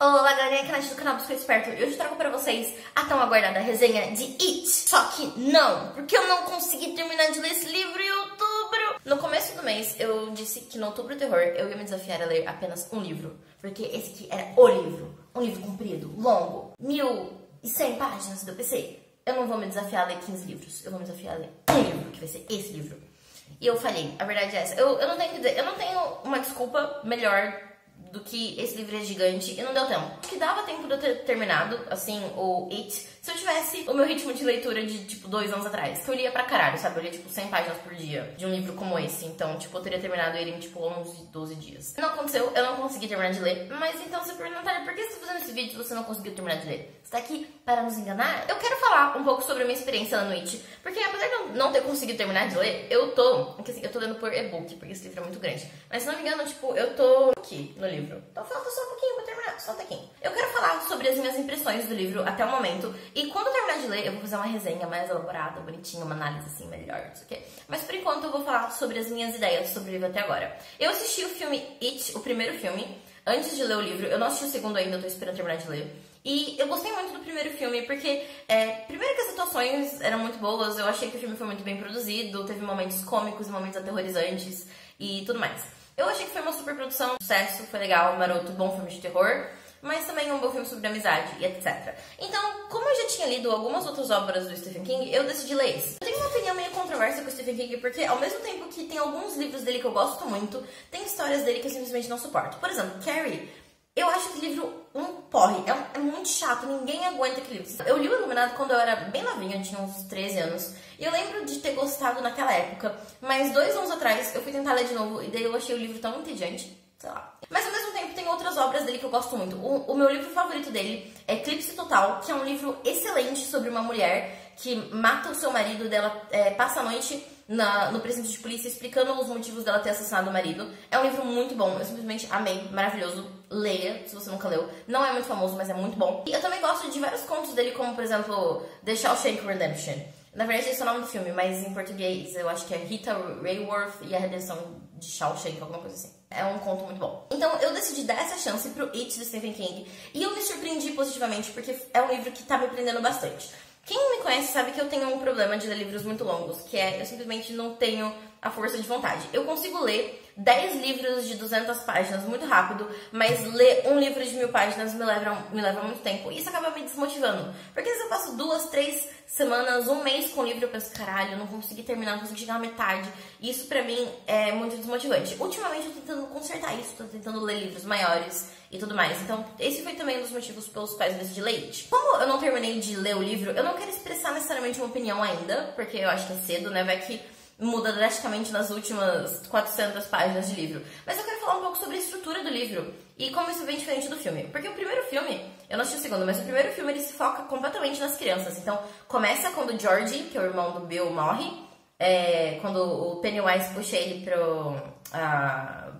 Olá galerinha, aqui é a do canal Biscoito Esperto e hoje eu trago pra vocês a tão aguardada resenha de It. Só que não, porque eu não consegui terminar de ler esse livro em outubro. No começo do mês eu disse que no Outubro Terror eu ia me desafiar a ler apenas um livro, porque esse aqui era o livro. Um livro comprido, longo, mil e cem páginas do PC. Eu não vou me desafiar a ler 15 livros, eu vou me desafiar a ler um livro, que vai ser esse livro. E eu falei, a verdade é essa. Eu, eu não tenho que dizer, eu não tenho uma desculpa melhor do que esse livro é gigante e não deu tempo. Que dava tempo de eu ter terminado, assim, o It, se eu tivesse o meu ritmo de leitura de, tipo, dois anos atrás. Que eu lia pra caralho, sabe? Eu lia, tipo, 100 páginas por dia de um livro como esse. Então, tipo, eu teria terminado ele em, tipo, 11, 12 dias. Não aconteceu, eu não consegui terminar de ler. Mas então você pergunta, Natália, por que você tá fazendo esse vídeo se você não conseguiu terminar de ler? Você tá aqui para nos enganar? Eu quero falar um pouco sobre a minha experiência na noite. Porque apesar de eu não ter conseguido terminar de ler, eu tô... Assim, eu tô lendo por e-book, porque esse livro é muito grande. Mas se não me engano, tipo, eu tô aqui no livro. Então falta só um pouquinho pra terminar, só um pouquinho. Eu quero falar sobre as minhas impressões do livro até o momento. E quando eu terminar de ler, eu vou fazer uma resenha mais elaborada, bonitinha, uma análise assim melhor, não sei o quê. Mas por enquanto eu vou falar sobre as minhas ideias sobre o livro até agora. Eu assisti o filme It, o primeiro filme, antes de ler o livro. Eu não assisti o segundo ainda, eu tô esperando terminar de ler. E eu gostei muito do primeiro filme, porque, é, primeiro que as atuações eram muito boas, eu achei que o filme foi muito bem produzido, teve momentos cômicos, momentos aterrorizantes e tudo mais. Eu achei que foi uma super produção, sucesso, foi legal, maroto, bom filme de terror mas também um bom filme sobre amizade e etc. Então, como eu já tinha lido algumas outras obras do Stephen King, eu decidi ler esse. Eu tenho uma opinião meio controversa com o Stephen King, porque ao mesmo tempo que tem alguns livros dele que eu gosto muito, tem histórias dele que eu simplesmente não suporto. Por exemplo, Carrie. Eu acho esse livro um porre, é, é, muito chato, ninguém aguenta aquele livro. Eu li o Iluminado quando eu era bem novinha, eu tinha uns 13 anos, e eu lembro de ter gostado naquela época, mas dois anos atrás eu fui tentar ler de novo, e daí eu achei o livro tão entediante, sei lá. Mas ao mesmo tem outras obras dele que eu gosto muito. O, o meu livro favorito dele é Eclipse Total, que é um livro excelente sobre uma mulher que mata o seu marido dela, é, passa a noite na, no precinto de polícia explicando os motivos dela ter assassinado o marido. É um livro muito bom, eu simplesmente amei, maravilhoso. Leia, se você nunca leu. Não é muito famoso, mas é muito bom. E eu também gosto de vários contos dele, como por exemplo The Shawshank Redemption. Na verdade, esse é o nome do filme, mas em português eu acho que é Rita Rayworth e a Redenção de Shawshank, alguma coisa assim. É um conto muito bom. Então eu decidi dar essa chance pro It do Stephen King e eu me surpreendi positivamente porque é um livro que tá me prendendo bastante. Quem me conhece sabe que eu tenho um problema de ler livros muito longos, que é eu simplesmente não tenho a força de vontade. Eu consigo ler 10 livros de 200 páginas muito rápido, mas ler um livro de mil páginas me leva, me leva muito tempo. Isso acaba me desmotivando. Porque às vezes eu passo duas, três semanas, um mês com o livro eu penso, caralho, eu não consegui terminar, não consegui chegar à metade. Isso pra mim é muito desmotivante. Ultimamente eu tô tentando consertar isso, tô tentando ler livros maiores e tudo mais. Então, esse foi também um dos motivos pelos quais eu decidi ler Como eu não terminei de ler o livro, eu não quero expressar necessariamente uma opinião ainda, porque eu acho que é cedo, né? Vai que muda drasticamente nas últimas 400 páginas de livro. Mas eu quero falar um pouco sobre a estrutura do livro e como isso é bem diferente do filme. Porque o primeiro filme, eu não assisti o segundo, mas o primeiro filme ele se foca completamente nas crianças. Então, começa quando o George, que é o irmão do Bill, morre. É, quando o Pennywise puxa ele pro,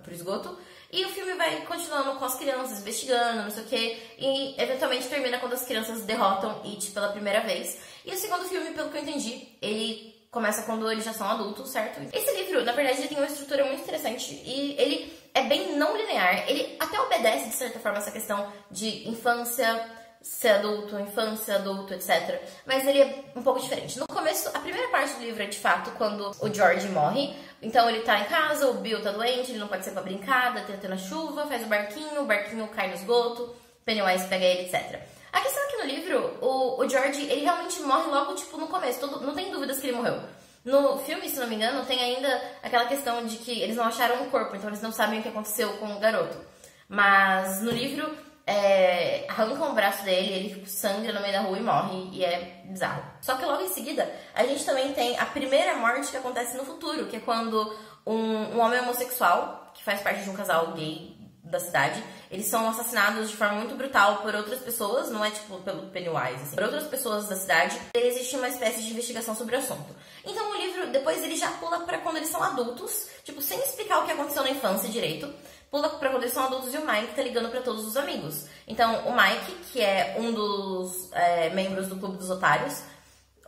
pro esgoto. E o filme vai continuando com as crianças investigando, não sei o que, e eventualmente termina quando as crianças derrotam It pela primeira vez. E o segundo filme, pelo que eu entendi, ele começa quando eles já são adultos, certo? Esse livro, na verdade, ele tem uma estrutura muito interessante e ele é bem não linear. Ele até obedece, de certa forma, essa questão de infância, ser adulto, infância, adulto, etc. Mas ele é um pouco diferente. No começo, a primeira parte do livro é de fato quando o George morre. Então ele tá em casa, o Bill tá doente, ele não pode ser pra brincada, tá tendo a chuva, faz o barquinho, o barquinho cai no esgoto, Pennywise pega ele, etc. A questão é que no livro, o, o George, ele realmente morre logo, tipo, no começo. Todo, não tem dúvidas que ele morreu. No filme, se não me engano, tem ainda aquela questão de que eles não acharam o corpo, então eles não sabem o que aconteceu com o garoto. Mas no livro, é, arrancam o braço dele, ele sangra no meio da rua e morre, e é bizarro. Só que logo em seguida, a gente também tem a primeira morte que acontece no futuro, que é quando um, um homem homossexual, que faz parte de um casal gay da cidade, eles são assassinados de forma muito brutal por outras pessoas, não é tipo pelo Pennywise, assim, por outras pessoas da cidade. Existe uma espécie de investigação sobre o assunto. Então o livro, depois ele já pula para quando eles são adultos, tipo, sem explicar o que aconteceu na infância direito. Pula pra quando eles são adultos e o Mike tá ligando para todos os amigos. Então, o Mike, que é um dos é, membros do Clube dos Otários,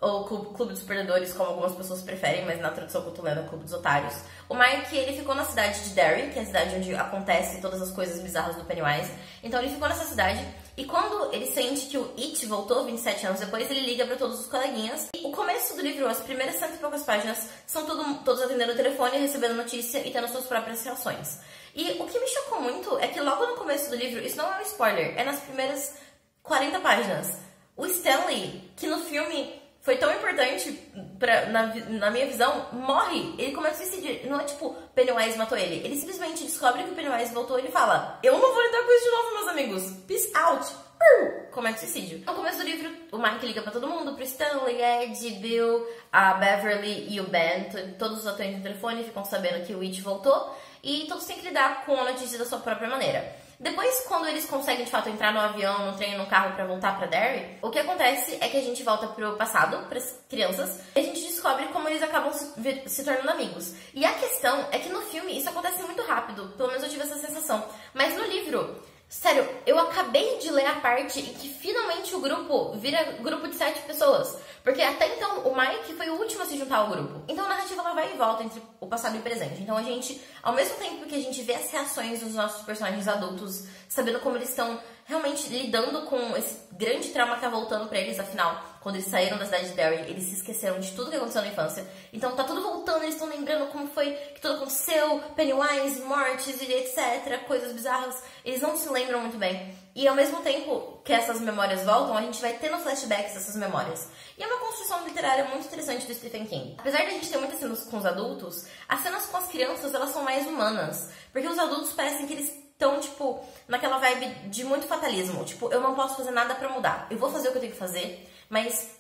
ou Clube dos Perdedores, como algumas pessoas preferem, mas na tradução lendo é Clube dos Otários. O Mike, ele ficou na cidade de Derry, que é a cidade onde acontece todas as coisas bizarras do Pennywise. Então ele ficou nessa cidade e quando ele sente que o It voltou 27 anos depois, ele liga para todos os coleguinhas. E o começo do livro, as primeiras cento e poucas páginas, são tudo, todos atendendo o telefone, recebendo notícia e tendo suas próprias reações. E o que me chocou muito é que logo no começo do livro, isso não é um spoiler, é nas primeiras 40 páginas. O Stanley, que no filme foi tão importante pra, na, na minha visão, morre. Ele começa a suicídio. Não é tipo, Pennywise matou ele. Ele simplesmente descobre que o Pennywise voltou e ele fala: Eu não vou lidar com isso de novo, meus amigos. Peace out. Comete suicídio. No começo do livro, o Mike liga pra todo mundo, pro Stanley, Ed, Bill, a Beverly e o Ben. Todos os atendentes do telefone ficam sabendo que o Witch voltou. E todos têm que lidar com a notícia da sua própria maneira. Depois, quando eles conseguem de fato entrar no avião, no trem, no carro para voltar para Derry, o que acontece é que a gente volta pro passado, para as crianças, e a gente descobre como eles acabam se, se, tornando amigos. E a questão é que no filme isso acontece muito rápido, pelo menos eu tive essa sensação. Mas no livro, Sério, eu acabei de ler a parte em que finalmente o grupo vira grupo de sete pessoas. Porque até então o Mike foi o último a se juntar ao grupo. Então a narrativa ela vai e volta entre o passado e o presente. Então a gente, ao mesmo tempo que a gente vê as reações dos nossos personagens adultos, sabendo como eles estão realmente lidando com esse grande trauma que tá voltando para eles, afinal, quando eles saíram da cidade de Derry, eles se esqueceram de tudo que aconteceu na infância. Então tá tudo voltando, eles estão lembrando como foi que tudo aconteceu, Pennywise, mortes e etc, coisas bizarras. Eles não se lembram muito bem. E ao mesmo tempo que essas memórias voltam, a gente vai tendo flashbacks dessas memórias. E é uma construção literária muito interessante do Stephen King. Apesar de a gente ter muitas cenas com os adultos, as cenas com as crianças, elas são mais humanas. Porque os adultos parecem que eles estão, tipo, naquela vibe de muito fatalismo. Tipo, eu não posso fazer nada para mudar. Eu vou fazer o que eu tenho que fazer, mas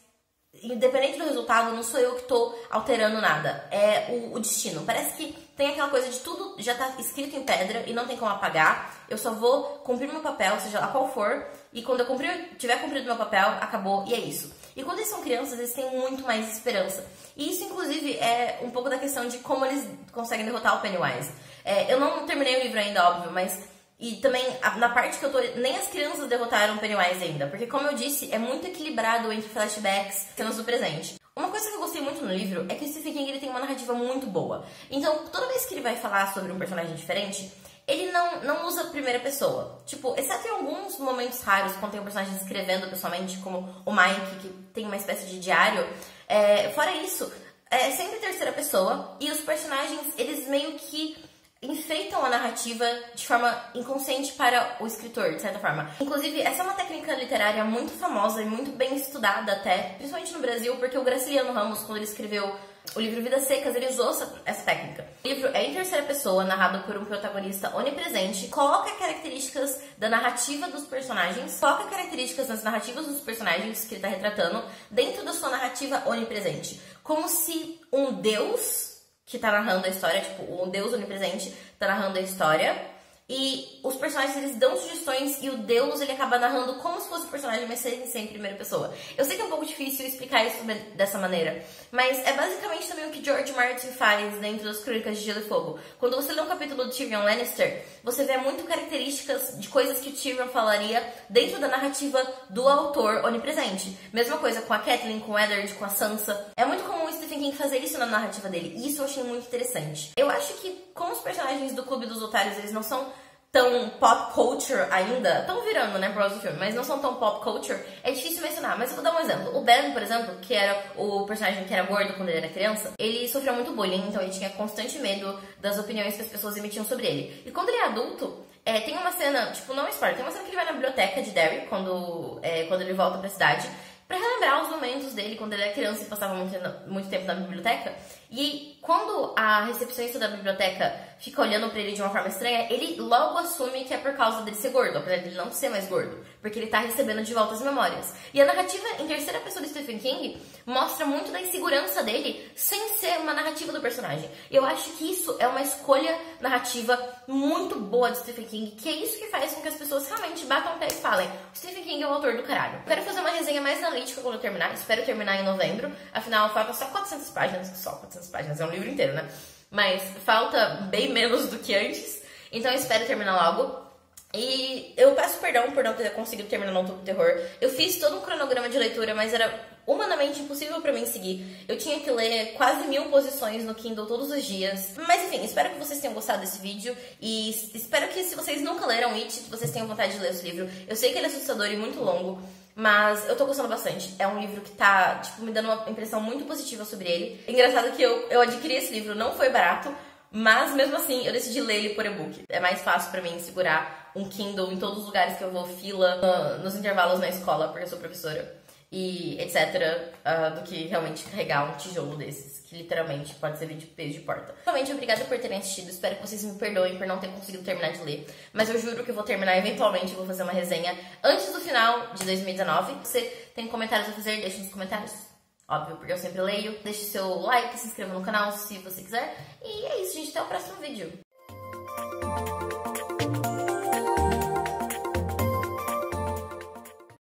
independente do resultado, não sou eu que tô alterando nada. É o, o, destino. Parece que tem aquela coisa de tudo já tá escrito em pedra e não tem como apagar. Eu só vou cumprir meu papel, seja lá qual for, e quando eu cumprir, tiver cumprido meu papel, acabou e é isso. E quando eles são crianças, eles têm muito mais esperança. E isso, inclusive, é um pouco da questão de como eles conseguem derrotar o Pennywise. É, eu não terminei o livro ainda, óbvio, mas e também, na parte que eu tô. Nem as crianças derrotaram Pennywise ainda. Porque, como eu disse, é muito equilibrado entre flashbacks e cenas do presente. Uma coisa que eu gostei muito no livro é que o Stephen King ele tem uma narrativa muito boa. Então, toda vez que ele vai falar sobre um personagem diferente, ele não, não usa primeira pessoa. Tipo, exceto em alguns momentos raros, quando tem um personagem escrevendo pessoalmente, como o Mike, que tem uma espécie de diário. É, fora isso, é sempre terceira pessoa. E os personagens, eles meio que enfeitam a narrativa de forma inconsciente para o escritor, de certa forma. Inclusive, essa é uma técnica literária muito famosa e muito bem estudada até, principalmente no Brasil, porque o Graciliano Ramos, quando ele escreveu o livro Vidas Secas, ele usou essa, essa, técnica. O livro é em terceira pessoa, narrado por um protagonista onipresente, coloca características da narrativa dos personagens, coloca características das narrativas dos personagens que ele está retratando dentro da sua narrativa onipresente. Como se um deus que tá narrando a história, tipo, o Deus onipresente tá narrando a história. E os personagens eles dão sugestões e o Deus ele acaba narrando como se fosse o personagem, mas sem ser em primeira pessoa. Eu sei que é um pouco difícil explicar isso dessa maneira, mas é basicamente também o que George Martin faz dentro das Crônicas de Gelo e Fogo. Quando você lê um capítulo de Tyrion Lannister, você vê muito características de coisas que Tyrion falaria dentro da narrativa do autor onipresente. Mesma coisa com a Catelyn, com o Eddard, com a Sansa. É muito comum Stephen King fazer isso na narrativa dele, e isso eu achei muito interessante. Eu acho que como os personagens do Clube dos Otários eles não são tão pop culture ainda, estão virando, né, por causa do filme, mas não são tão pop culture, é difícil mencionar. Mas eu vou dar um exemplo. O Ben, por exemplo, que era o personagem que era gordo quando ele era criança, ele sofreu muito bullying, então ele tinha constante medo das opiniões que as pessoas emitiam sobre ele. E quando ele é adulto, é, tem uma cena, tipo, não é spoiler, tem uma cena que ele vai na biblioteca de Derry, quando, é, quando ele volta pra cidade, para relembrar os momentos dele quando ele era criança e passava muito, muito tempo na biblioteca. E quando a recepcionista da biblioteca fica olhando para ele de uma forma estranha, ele logo assume que é por causa dele ser gordo, apesar dele não ser mais gordo, porque ele tá recebendo de volta as memórias. E a narrativa em terceira pessoa do Stephen King mostra muito da insegurança dele sem ser uma narrativa do personagem. Eu acho que isso é uma escolha narrativa muito boa de Stephen King, que é isso que faz com que as pessoas realmente batam o pé e falem: Stephen King é o autor do caralho. Eu quero fazer uma resenha mais analítica quando eu terminar, espero terminar em novembro, afinal falta só 400 páginas, só 400 400 páginas, é um livro inteiro, né? Mas falta bem menos do que antes, então eu espero terminar logo. E eu peço perdão por não ter conseguido terminar no Outubro Terror. Eu fiz todo um cronograma de leitura, mas era humanamente impossível para mim seguir. Eu tinha que ler quase mil posições no Kindle todos os dias. Mas enfim, espero que vocês tenham gostado desse vídeo e espero que se vocês nunca leram It, vocês tenham vontade de ler esse livro. Eu sei que ele é assustador e muito longo, mas eu tô gostando bastante. É um livro que tá, tipo, me dando uma impressão muito positiva sobre ele. Engraçado que eu, eu adquiri esse livro, não foi barato, mas mesmo assim, eu decidi ler ele por e-book. É mais fácil para mim segurar um Kindle em todos os lugares que eu vou, fila, no, nos intervalos na escola, porque eu sou professora, e etc., uh, ah, do que realmente carregar um tijolo desses, que literalmente pode servir de peso de porta. Realmente, obrigada por terem assistido. Espero que vocês me perdoem por não ter conseguido terminar de ler. Mas eu juro que eu vou terminar eventualmente. vou fazer uma resenha antes do final de 2019. Se você tem comentários a fazer, deixe nos comentários óbvio, porque eu sempre leio. Deixe seu like, se inscreva no canal se você quiser. E é isso, gente. Até o próximo vídeo.